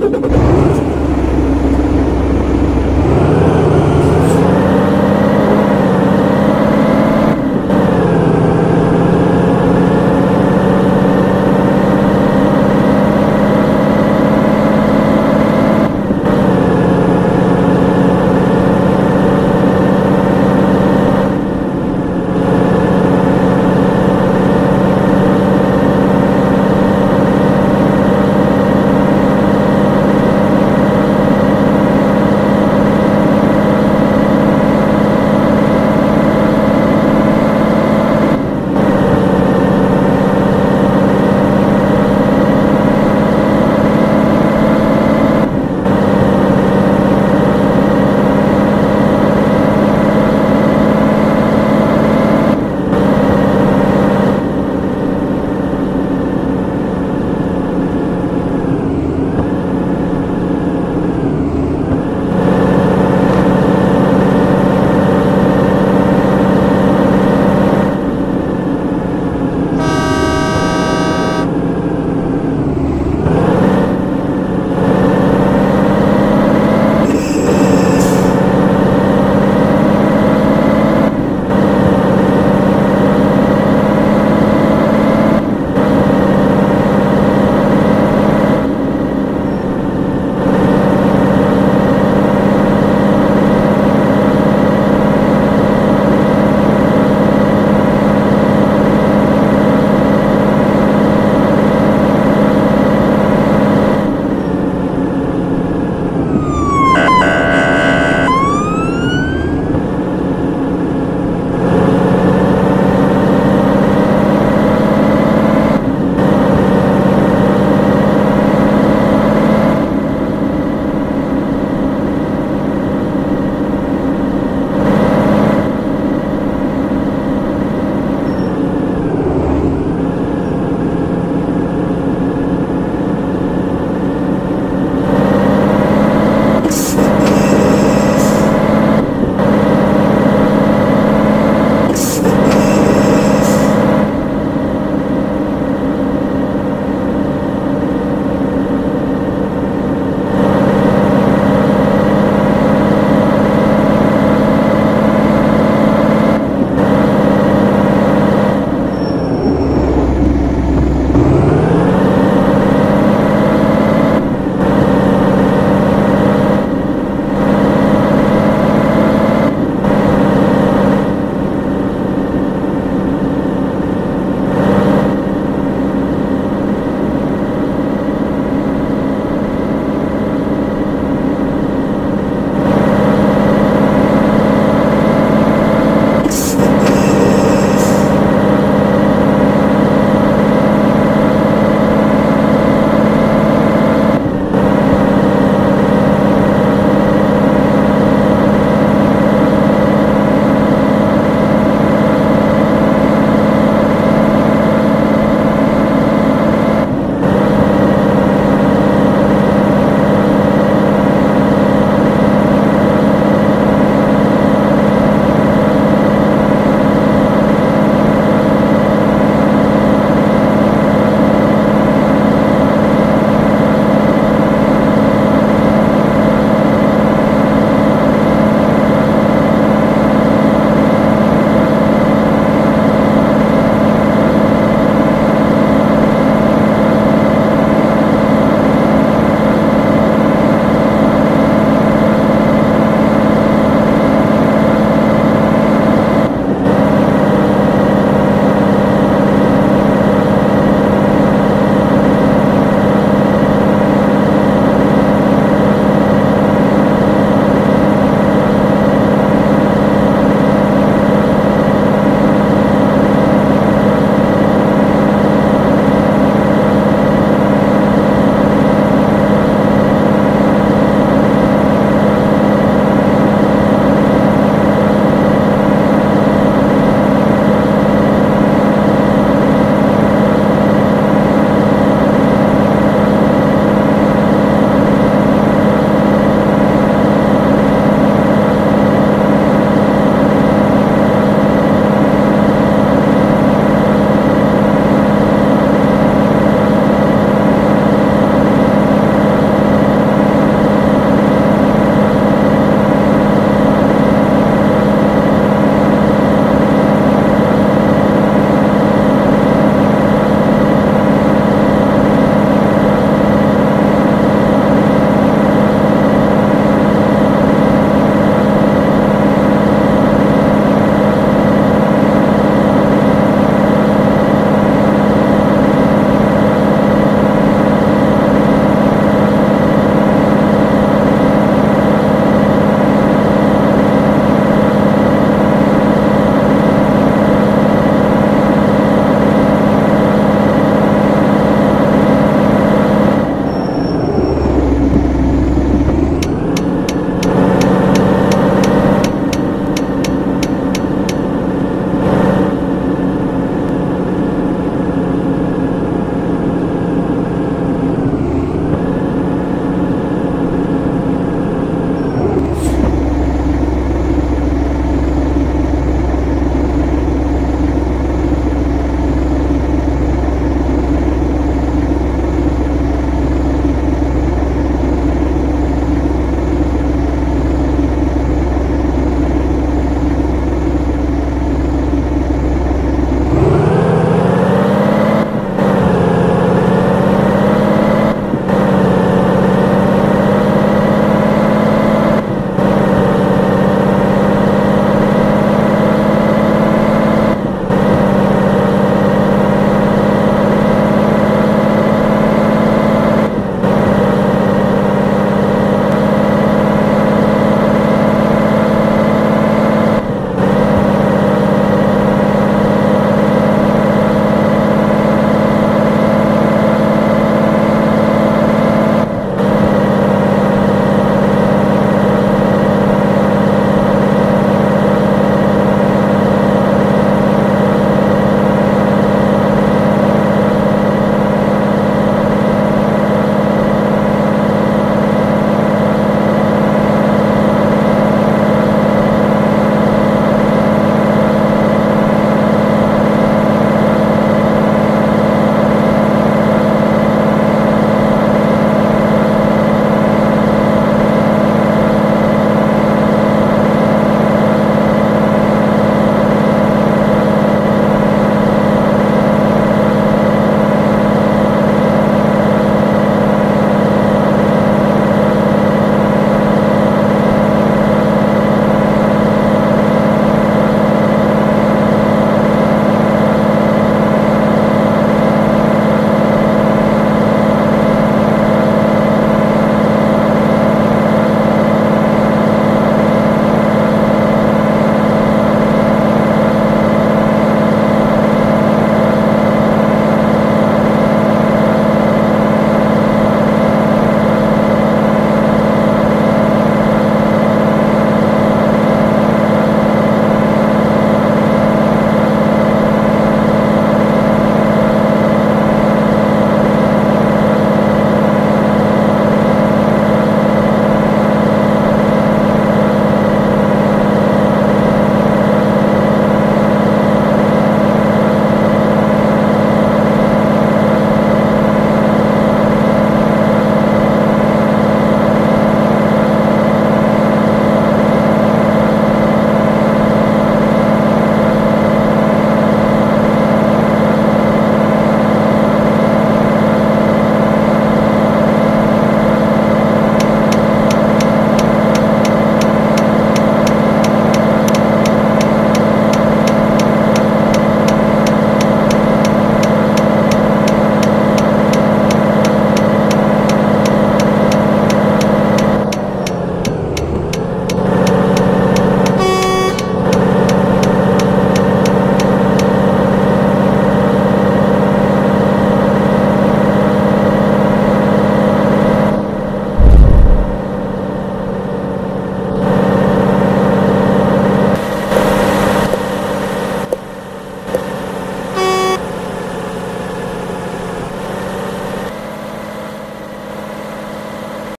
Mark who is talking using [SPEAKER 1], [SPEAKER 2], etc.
[SPEAKER 1] you